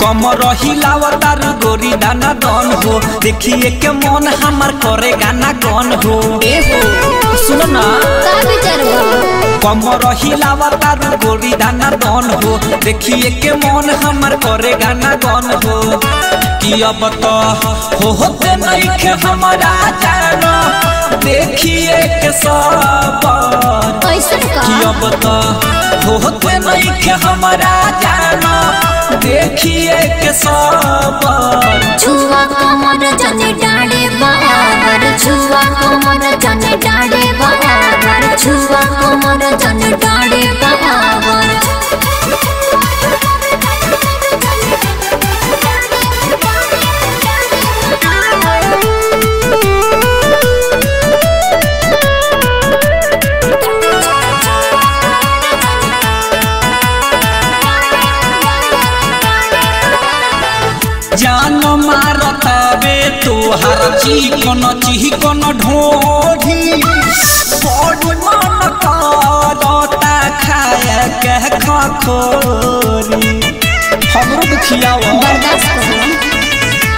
कमर हिलावतार गोरी दाना दन हो। देखिए के मन हमार करे गाना गन हो। ए हो। सुनो ना। का विचार बा कमर हिलावतार गोरी दाना दन हो देखिए के मन हमार करे गाना गन हो कि अब तो हो होते नहीं के हमारा जानो देखिए के सब का अब तो होते नहीं के हमारा जानो देखिए के सब जान मारतावे तोहर चिकन चिकन ढोढ़ी बड़ मन करता खाए के खखोरी हमरो के खियावा बर्दाश्त करो।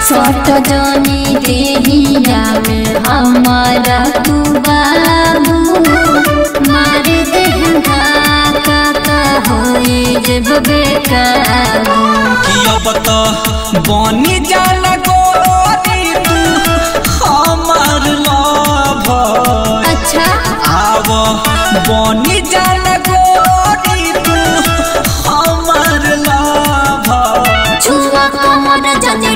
सट जनी देहिया में हमारा तू बाबू। मार देह धाका का होए जब बेकाबू कि अब तो बनी जान गोरी तू हमर लभर। अच्छा। आव बनी जान गोरी तू हमर छुआ जने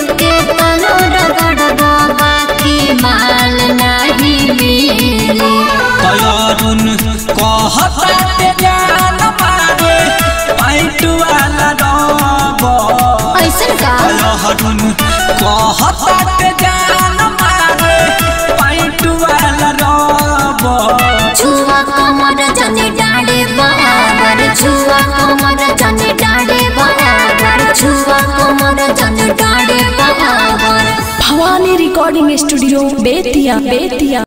जने भवानी रिकॉर्डिंग स्टूडियो बेतिया बेतिया।